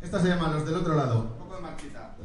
Esta se llama Los del otro lado. Un poco de marchita.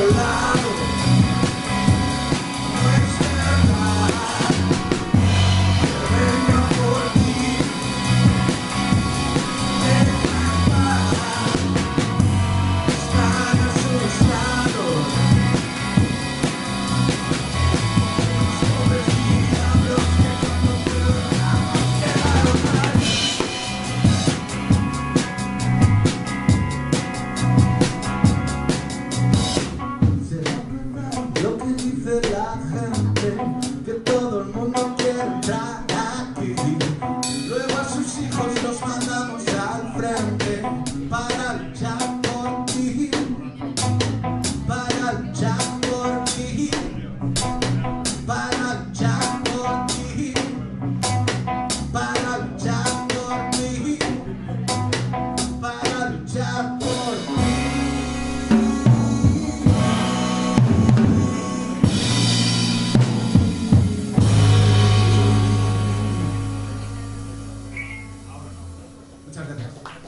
alive. lo que dice la gente, que todo el mundo quiere entrar aquí. Luego a sus hijos los mandamos al frente para luchar. Amsterdam'a.